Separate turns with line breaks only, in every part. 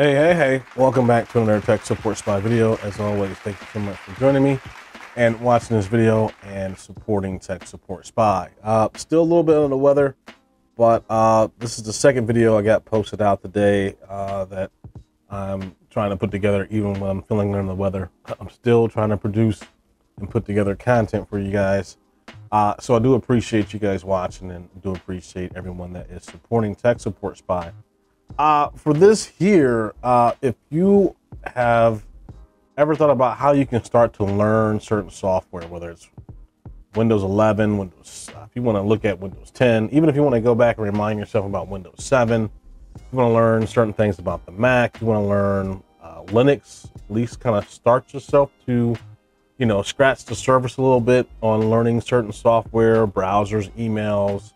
Hey, hey, hey. Welcome back to another Tech Support Spy video. As always, thank you so much for joining me and watching this video and supporting Tech Support Spy. Uh, still a little bit on the weather, but uh, this is the second video I got posted out today uh, that I'm trying to put together even when I'm feeling under the weather. I'm still trying to produce and put together content for you guys. Uh, so I do appreciate you guys watching and do appreciate everyone that is supporting Tech Support Spy. Uh, for this here, uh, if you have ever thought about how you can start to learn certain software, whether it's Windows 11, Windows, uh, if you want to look at Windows 10, even if you want to go back and remind yourself about Windows 7, you want to learn certain things about the Mac, you want to learn uh, Linux, at least kind of start yourself to, you know, scratch the surface a little bit on learning certain software, browsers, emails,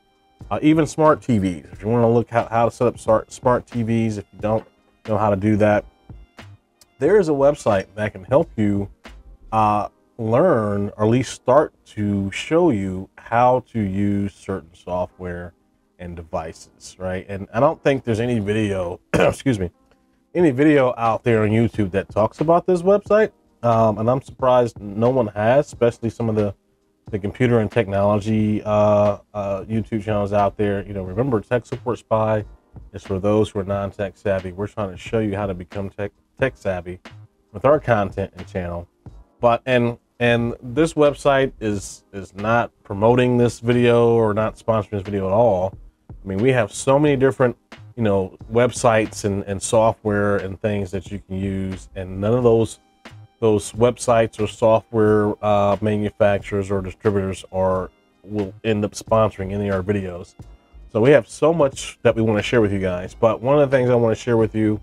uh, even smart TVs. If you want to look how, how to set up smart, smart TVs, if you don't know how to do that, there is a website that can help you uh, learn or at least start to show you how to use certain software and devices, right? And I don't think there's any video, excuse me, any video out there on YouTube that talks about this website. Um, and I'm surprised no one has, especially some of the the computer and technology uh, uh, YouTube channels out there. You know, remember Tech Support Spy is for those who are non-tech savvy. We're trying to show you how to become tech tech savvy with our content and channel. But and and this website is is not promoting this video or not sponsoring this video at all. I mean, we have so many different you know websites and, and software and things that you can use, and none of those those websites or software uh, manufacturers or distributors are will end up sponsoring any of our videos. So we have so much that we want to share with you guys. But one of the things I want to share with you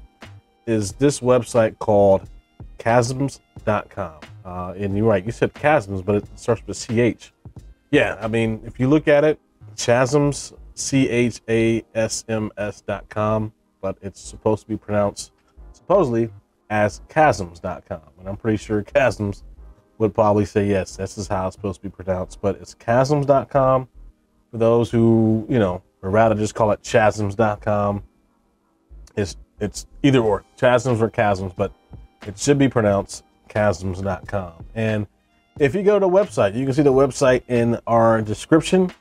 is this website called chasms.com. Uh, and you're right, you said chasms, but it starts with CH. Yeah, I mean, if you look at it, chasms, C H A S M S.com, but it's supposed to be pronounced supposedly as chasms.com. And I'm pretty sure chasms would probably say yes, this is how it's supposed to be pronounced, but it's chasms.com for those who, you know, would rather just call it chasms.com. It's it's either or chasms or chasms, but it should be pronounced chasms.com. And if you go to the website, you can see the website in our description.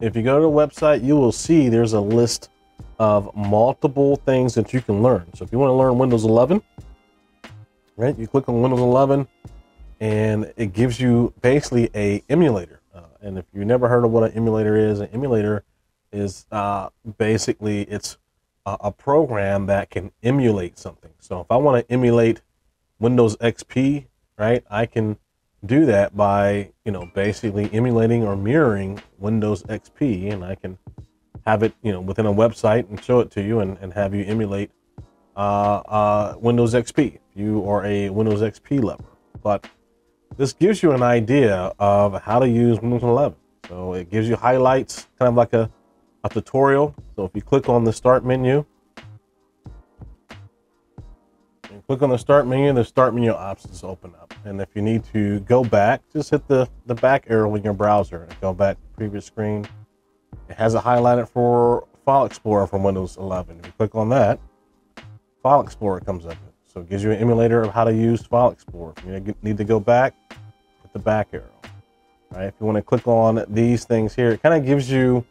If you go to the website, you will see there's a list of multiple things that you can learn. So if you want to learn Windows 11, right? You click on Windows 11 and it gives you basically a emulator. Uh, and if you never heard of what an emulator is, an emulator is uh, basically it's a, a, program that can emulate something. So if I want to emulate Windows XP, right, I can do that by you know basically emulating or mirroring Windows XP, and I can have it you know within a website and show it to you and, and have you emulate uh, uh, Windows XP. You are a Windows XP lover, but this gives you an idea of how to use Windows 11. So it gives you highlights, kind of like a, a tutorial. So if you click on the start menu, and click on the start menu, the start menu options open up. And if you need to go back, just hit the, the back arrow in your browser and go back to previous screen. It has it highlighted for File Explorer from Windows 11. If you click on that, File Explorer comes up. So it gives you an emulator of how to use File Explorer. You need to go back, hit the back arrow. Right? If you want to click on these things here, it kind of gives you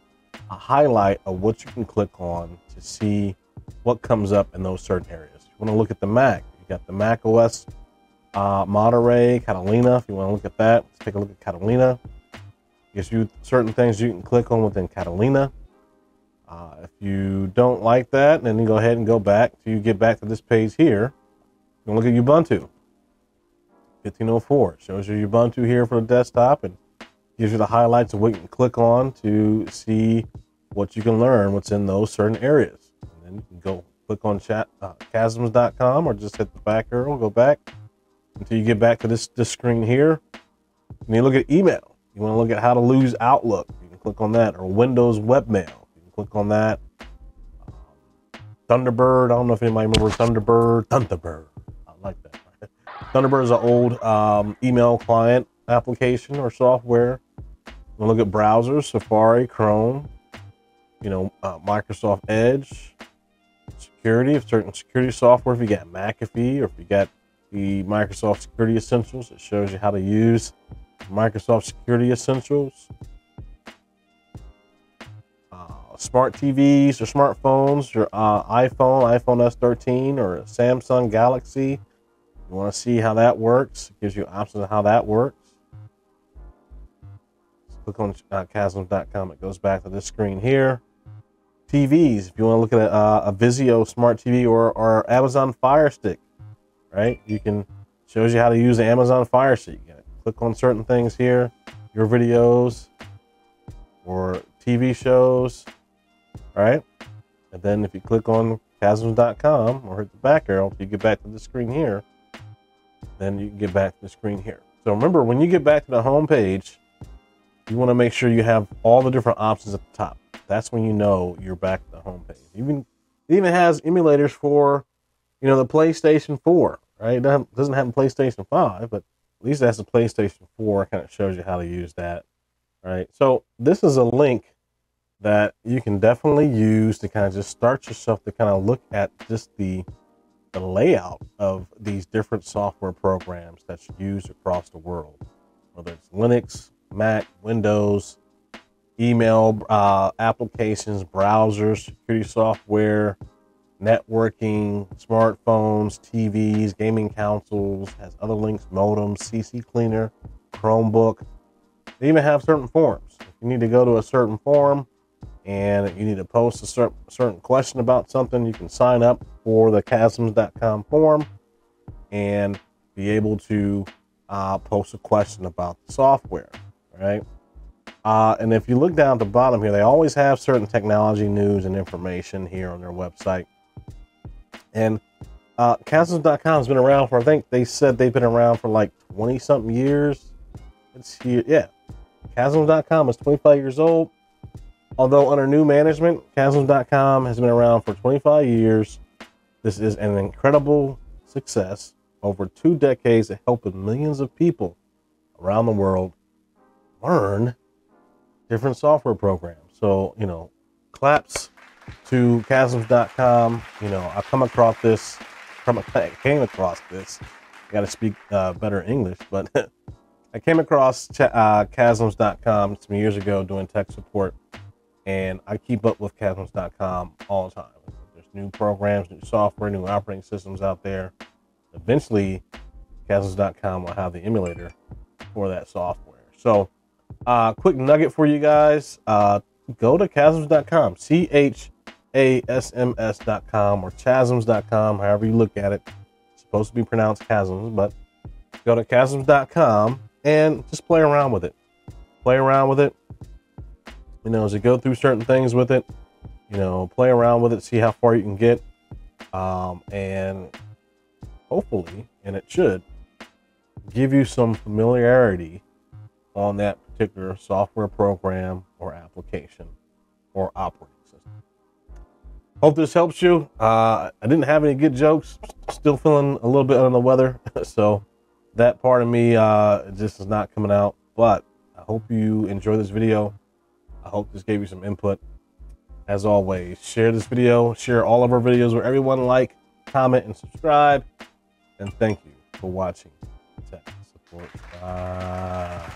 a highlight of what you can click on to see what comes up in those certain areas. If you want to look at the Mac, you got the Mac OS uh, Monterey, Catalina. If you want to look at that, let's take a look at Catalina. Gives you certain things you can click on within Catalina. Uh, if you don't like that, then you go ahead and go back to you get back to this page here. You can look at Ubuntu. 1504 shows you Ubuntu here for the desktop and gives you the highlights of what you can click on to see what you can learn, what's in those certain areas. And then you can go click on chat, uh, chasms.com or just hit the back arrow, go back until you get back to this, this screen here. And you look at email. You want to look at how to lose Outlook. You can click on that or Windows webmail You can click on that. Thunderbird. I don't know if anybody remembers Thunderbird. Thunderbird. Thunderbird is an old um, email client application or software. We'll look at browsers, Safari, Chrome, you know, uh, Microsoft Edge, security of certain security software. If you got McAfee or if you got the Microsoft Security Essentials, it shows you how to use Microsoft Security Essentials. Uh, smart TVs or smartphones, your uh, iPhone, iPhone S13, or Samsung Galaxy. You want to see how that works? It gives you options of how that works. click on uh, chasms.com. It goes back to this screen here. TVs, if you want to look at a, uh, a Vizio smart TV or, or Amazon Fire Stick, right? You can shows you how to use the Amazon Fire Stick. You click on certain things here, your videos or TV shows, right? And then if you click on chasms.com or hit the back arrow, you get back to the screen here, then you can get back to the screen here. So remember, when you get back to the home page, you want to make sure you have all the different options at the top that's when you know you're back to the home page. Even it even has emulators for, you know, the PlayStation 4, right? It doesn't have a PlayStation 5, but at least that's the PlayStation 4. Kind of shows you how to use that, right? So this is a link that you can definitely use to kind of just start yourself to kind of look at just the the layout of these different software programs that's used across the world, whether it's Linux, Mac, Windows, email uh, applications, browsers, security software, networking, smartphones, TVs, gaming consoles, has other links, modems, CC Cleaner, Chromebook. They even have certain forms. If you need to go to a certain forum and you need to post a certain, certain question about something, you can sign up for the chasms.com forum and be able to uh, post a question about the software, right? Uh, and if you look down at the bottom here, they always have certain technology news and information here on their website. And uh, Chasms.com has been around for, I think they said they've been around for like 20 something years. It's here, yeah. Chasms.com is 25 years old. Although under new management, Chasms.com has been around for 25 years. This is an incredible success over two decades of helping millions of people around the world learn different software programs. So, you know, claps to chasms.com. You know, I come across this, from I came across this. I got to speak uh, better English, but I came across ch- uh, chasms.com some years ago doing tech support, and I keep up with chasms.com all the time. New programs, new software, new operating systems out there. Eventually, chasms.com will have the emulator for that software. So, uh, quick nugget for you guys. Uh, go to chasms.com, C H A S M S.com or chasms.com, however you look at it. It's supposed to be pronounced chasms, but go to chasms.com and just play around with it. Play around with it. You know, as you go through certain things with it, you know, play around with it, see how far you can get. Um, and hopefully, and it should, give you some familiarity on that particular software program or application or operating system. Hope this helps you. Uh, I didn't have any good jokes. Still feeling a little bit under the weather, so that part of me uh, just is not coming out. But I hope you enjoy this video. I hope this gave you some input. As always, share this video, share all of our videos where everyone like, comment, and subscribe. And thank you for watching Tech Support. Bye.